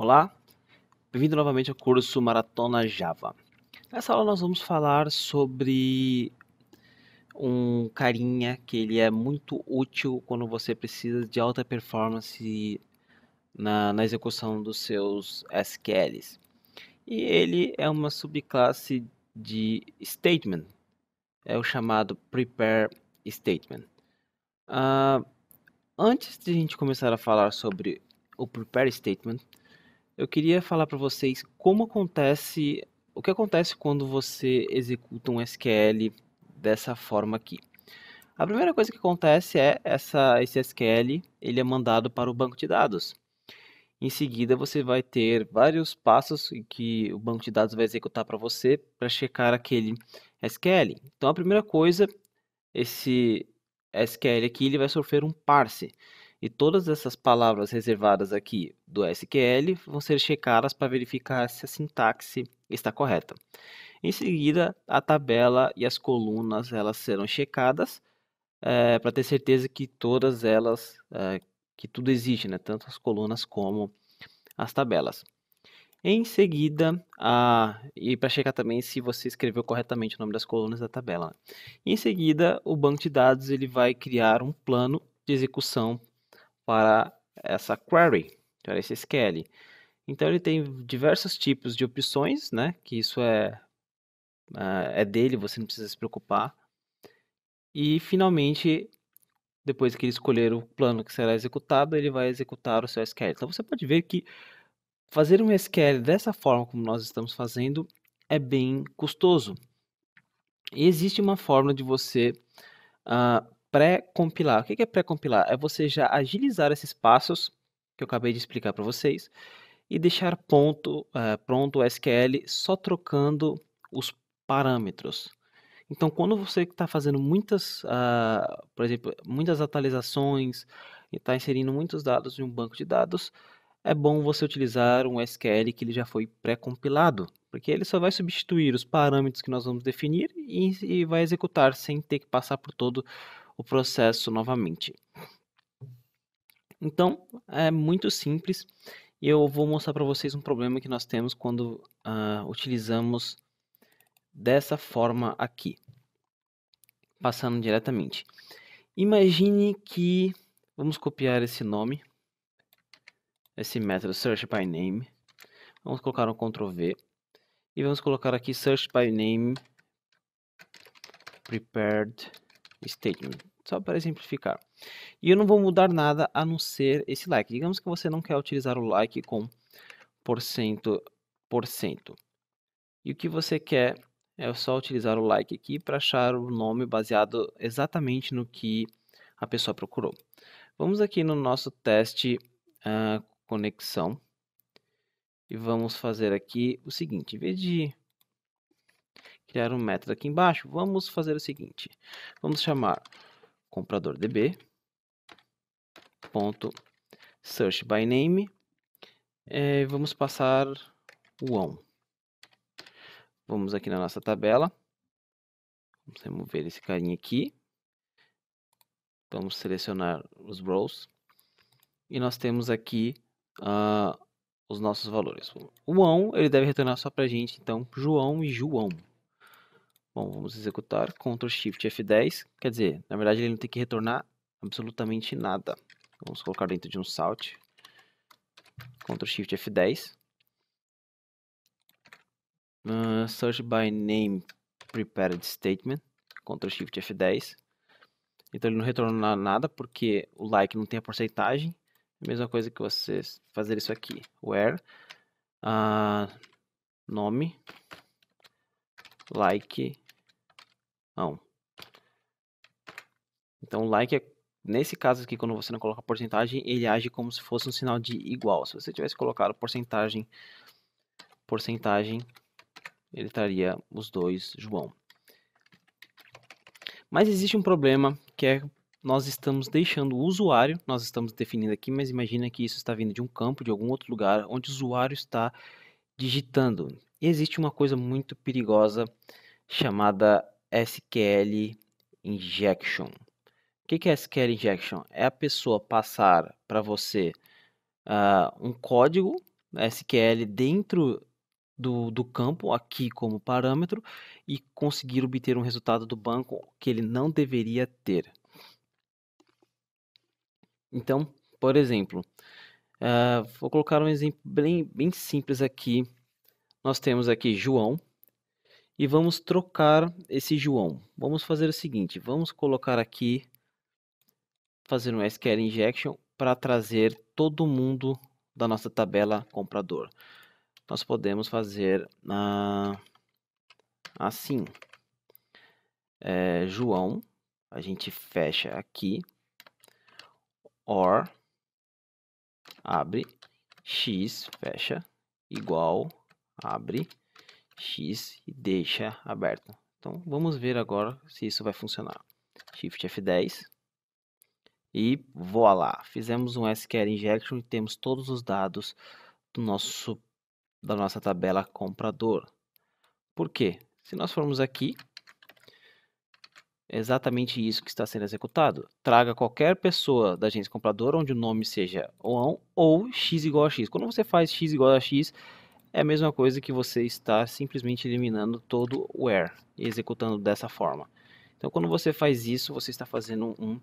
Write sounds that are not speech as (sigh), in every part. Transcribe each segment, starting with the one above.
Olá, bem-vindo novamente ao curso Maratona Java. Nessa aula nós vamos falar sobre um carinha que ele é muito útil quando você precisa de alta performance na, na execução dos seus SQLs. E ele é uma subclasse de statement, é o chamado prepare statement. Uh, antes de a gente começar a falar sobre o prepare statement, eu queria falar para vocês como acontece, o que acontece quando você executa um SQL dessa forma aqui. A primeira coisa que acontece é essa, esse SQL ele é mandado para o banco de dados. Em seguida, você vai ter vários passos que o banco de dados vai executar para você para checar aquele SQL. Então, a primeira coisa, esse SQL aqui ele vai sofrer um parse. E todas essas palavras reservadas aqui do SQL vão ser checadas para verificar se a sintaxe está correta. Em seguida, a tabela e as colunas elas serão checadas é, para ter certeza que todas elas, é, que tudo existe, né? tanto as colunas como as tabelas. Em seguida, a, e para checar também se você escreveu corretamente o nome das colunas da tabela. Em seguida, o banco de dados ele vai criar um plano de execução para essa query, para esse SQL. Então ele tem diversos tipos de opções, né? Que isso é, é dele, você não precisa se preocupar. E finalmente, depois que ele escolher o plano que será executado, ele vai executar o seu SQL. Então você pode ver que fazer um SQL dessa forma como nós estamos fazendo é bem custoso. E existe uma forma de você uh, pré-compilar. O que é pré-compilar? É você já agilizar esses passos que eu acabei de explicar para vocês e deixar ponto, uh, pronto o SQL só trocando os parâmetros. Então, quando você está fazendo muitas, uh, por exemplo, muitas atualizações e está inserindo muitos dados em um banco de dados, é bom você utilizar um SQL que ele já foi pré-compilado, porque ele só vai substituir os parâmetros que nós vamos definir e, e vai executar sem ter que passar por todo o processo novamente. Então, é muito simples e eu vou mostrar para vocês um problema que nós temos quando uh, utilizamos dessa forma aqui, passando diretamente. Imagine que vamos copiar esse nome, esse método search by name, vamos colocar um Ctrl V e vamos colocar aqui search by name prepared statement, só para exemplificar. E eu não vou mudar nada a não ser esse like. Digamos que você não quer utilizar o like com porcento, porcento. E o que você quer é só utilizar o like aqui para achar o nome baseado exatamente no que a pessoa procurou. Vamos aqui no nosso teste uh, conexão e vamos fazer aqui o seguinte, em vez de criar um método aqui embaixo, vamos fazer o seguinte. Vamos chamar comprador db ponto search by name é, vamos passar o on. Vamos aqui na nossa tabela. Vamos remover esse carinha aqui. Vamos selecionar os rows. E nós temos aqui uh, os nossos valores. O on ele deve retornar só para gente, então, João e João. Bom, vamos executar Ctrl Shift F10. Quer dizer, na verdade ele não tem que retornar absolutamente nada. Vamos colocar dentro de um salt. Ctrl Shift F10. Uh, search by name prepared statement. Ctrl Shift F10. Então ele não retorna nada porque o like não tem a porcentagem. Mesma coisa que você fazer isso aqui. Where uh, nome like Então, o like é, nesse caso aqui, quando você não coloca porcentagem, ele age como se fosse um sinal de igual. Se você tivesse colocado porcentagem, porcentagem, ele estaria os dois João. Mas existe um problema que é nós estamos deixando o usuário, nós estamos definindo aqui, mas imagina que isso está vindo de um campo, de algum outro lugar, onde o usuário está digitando. E existe uma coisa muito perigosa chamada SQL Injection. O que é SQL Injection? É a pessoa passar para você uh, um código SQL dentro do, do campo aqui como parâmetro e conseguir obter um resultado do banco que ele não deveria ter. Então, por exemplo, uh, vou colocar um exemplo bem, bem simples aqui. Nós temos aqui João e vamos trocar esse João. Vamos fazer o seguinte, vamos colocar aqui, fazer um SQL injection para trazer todo mundo da nossa tabela comprador. Nós podemos fazer uh, assim. É, João, a gente fecha aqui, or, abre, x, fecha, igual, abre, x e deixa aberto. Então, vamos ver agora se isso vai funcionar. Shift F10 e voilá, fizemos um SQL injection e temos todos os dados do nosso da nossa tabela comprador. Por quê? Se nós formos aqui, é exatamente isso que está sendo executado. Traga qualquer pessoa da agência compradora onde o nome seja on ou x igual a x. Quando você faz x igual a x, é a mesma coisa que você está simplesmente eliminando todo o where e executando dessa forma. Então, quando você faz isso, você está fazendo um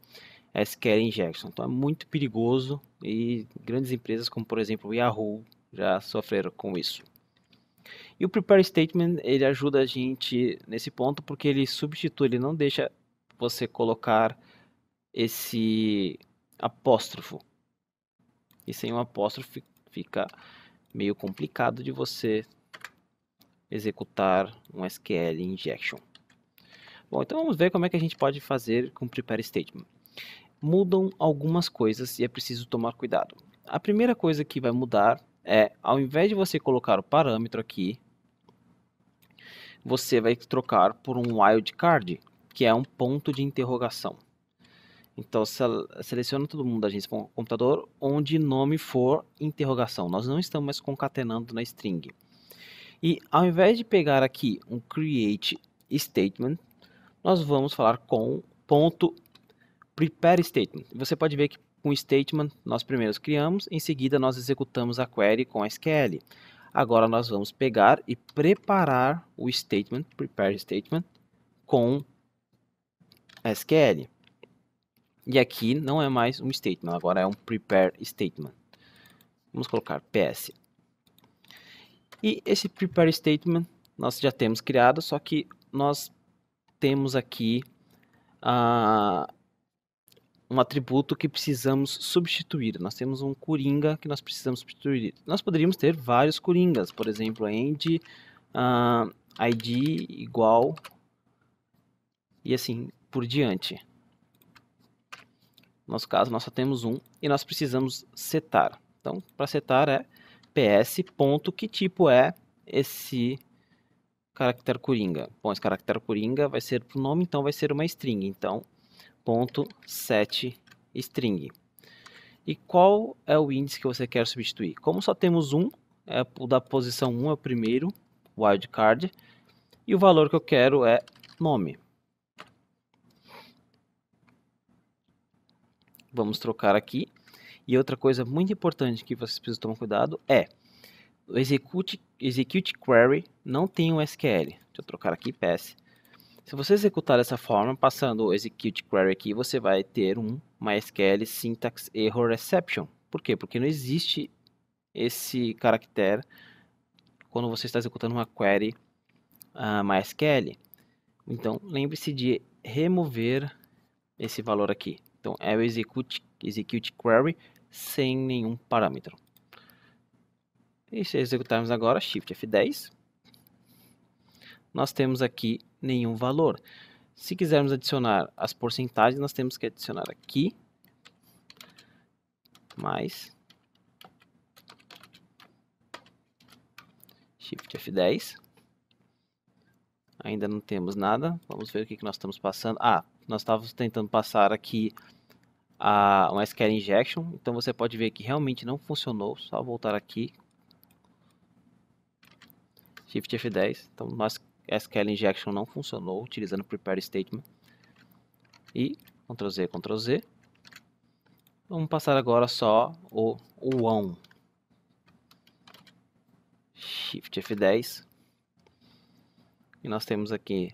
SQL injection. Então, é muito perigoso e grandes empresas como, por exemplo, o Yahoo, já sofreram com isso. E o prepare statement, ele ajuda a gente nesse ponto porque ele substitui, ele não deixa você colocar esse apóstrofo. E sem um apóstrofo fica meio complicado de você executar um SQL injection. Bom, então vamos ver como é que a gente pode fazer com prepare statement. Mudam algumas coisas e é preciso tomar cuidado. A primeira coisa que vai mudar é, ao invés de você colocar o parâmetro aqui, você vai trocar por um wildcard, que é um ponto de interrogação. Então, seleciona todo mundo da agência computador onde nome for interrogação. Nós não estamos mais concatenando na string. E ao invés de pegar aqui um create statement, nós vamos falar com ponto prepare statement. Você pode ver que com o statement nós primeiros criamos, em seguida nós executamos a query com SQL. Agora nós vamos pegar e preparar o statement, prepare statement, com SQL. E aqui não é mais um statement, agora é um prepare statement. Vamos colocar PS. E esse prepare statement nós já temos criado, só que nós temos aqui uh, um atributo que precisamos substituir. Nós temos um coringa que nós precisamos substituir. Nós poderíamos ter vários coringas, por exemplo, end uh, id igual e assim por diante. No nosso caso, nós só temos um e nós precisamos setar. Então, para setar é ps ponto que tipo é esse caractere coringa. Bom, esse caractere coringa vai ser para o nome, então vai ser uma string. Então, ponto set string. E qual é o índice que você quer substituir? Como só temos um, é o da posição 1 é o primeiro, wildcard, e o valor que eu quero é nome. Vamos trocar aqui. E outra coisa muito importante que vocês precisam tomar cuidado é o execute, execute query não tem um SQL. Deixa eu trocar aqui PS. Se você executar dessa forma, passando o execute query aqui, você vai ter um MySQL syntax error exception. Por quê? Porque não existe esse caractere quando você está executando uma query uh, MySQL. Então, lembre-se de remover esse valor aqui. Então, é o execute, execute query sem nenhum parâmetro. E se executarmos agora, Shift F10, nós temos aqui nenhum valor. Se quisermos adicionar as porcentagens, nós temos que adicionar aqui, mais, Shift F10. Ainda não temos nada. Vamos ver o que, que nós estamos passando. Ah, nós estávamos tentando passar aqui a, uma SQL injection. Então você pode ver que realmente não funcionou. Só voltar aqui. Shift F10. Então nós SQL injection não funcionou utilizando prepare statement. E Ctrl Z, Ctrl Z. Vamos passar agora só o, o on. Shift F10. E nós temos aqui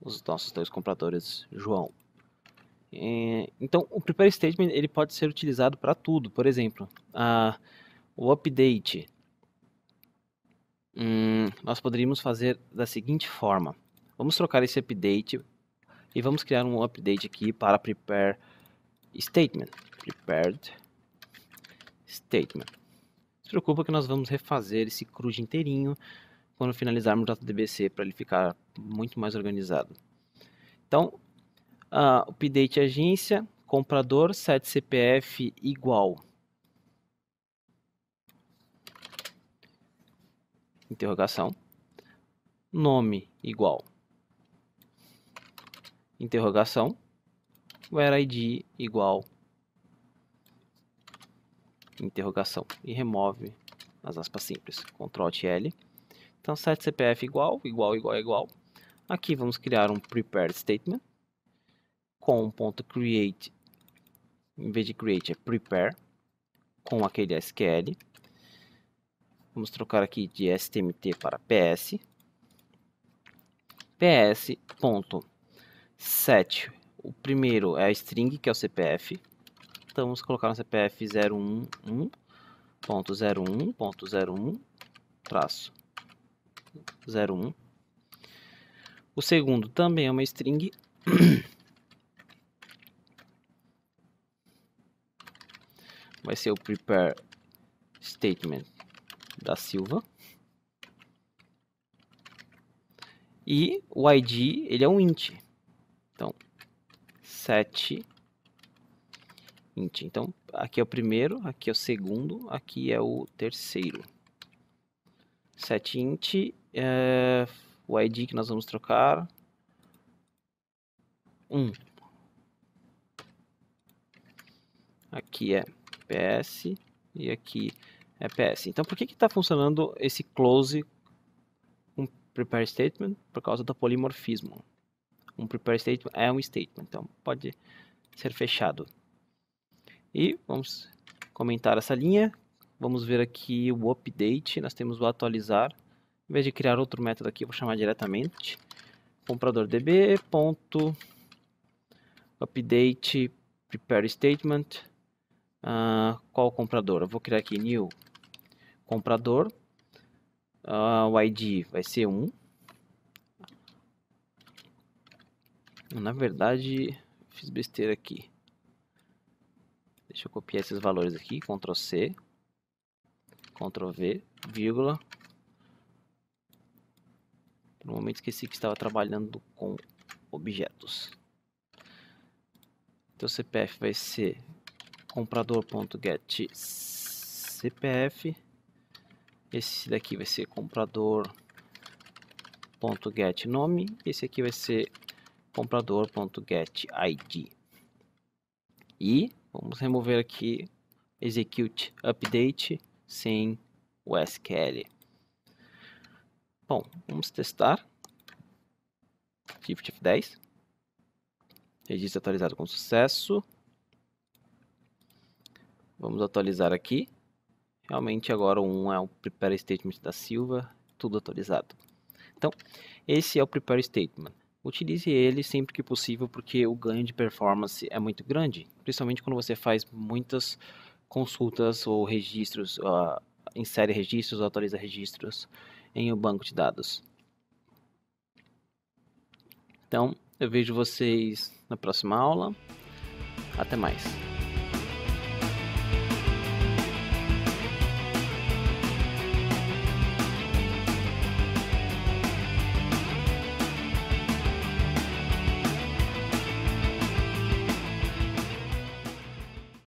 os nossos dois compradores João. É, então, o prepare statement ele pode ser utilizado para tudo. Por exemplo, a, o update. Hum, nós poderíamos fazer da seguinte forma. Vamos trocar esse update e vamos criar um update aqui para prepare statement. Prepared statement. Não se preocupa que nós vamos refazer esse CRUD inteirinho quando finalizarmos o JDBC para ele ficar muito mais organizado. Então, uh, update agência, comprador, set CPF igual. Interrogação. Nome igual. Interrogação. Where ID igual. Interrogação. E remove as aspas simples. Ctrl L. Então, set CPF igual, igual, igual, igual. Aqui vamos criar um prepare statement com ponto .create, em vez de create é prepare, com aquele SQL. Vamos trocar aqui de STMT para PS. PS ponto set, o primeiro é a string, que é o CPF. Então vamos colocar no CPF 011.01.01 traço 01. O segundo também é uma string. (clears throat) Vai ser o prepare statement da Silva. E o ID, ele é um int. Então, set int. Então, aqui é o primeiro, aqui é o segundo, aqui é o terceiro. Set int é, o ID que nós vamos trocar. 1. Um. Aqui é PS e aqui é PS. Então, por que está funcionando esse close com prepare statement? Por causa do polimorfismo. Um prepare statement é um statement, então pode ser fechado. E vamos comentar essa linha. Vamos ver aqui o update. Nós temos o atualizar. Em vez de criar outro método aqui, vou chamar diretamente comprador ponto update prepare statement uh, qual comprador? Eu vou criar aqui new comprador. Uh, o id vai ser 1 na verdade fiz besteira aqui. Deixa eu copiar esses valores aqui. Ctrl c ctrl v vírgula. No momento esqueci que estava trabalhando com objetos. Então CPF vai ser comprador.get CPF. Esse daqui vai ser comprador.get nome. Esse aqui vai ser comprador.get ID. E vamos remover aqui execute update sem o SQL. Bom, vamos testar. Shift F10. Registro atualizado com sucesso. Vamos atualizar aqui. Realmente agora o 1 é o Prepare Statement da Silva, tudo atualizado. Então, esse é o Prepare Statement. Utilize ele sempre que possível, porque o ganho de performance é muito grande, principalmente quando você faz muitas consultas ou registros, uh, insere registros ou atualiza registros em um banco de dados. Então, eu vejo vocês na próxima aula. Até mais.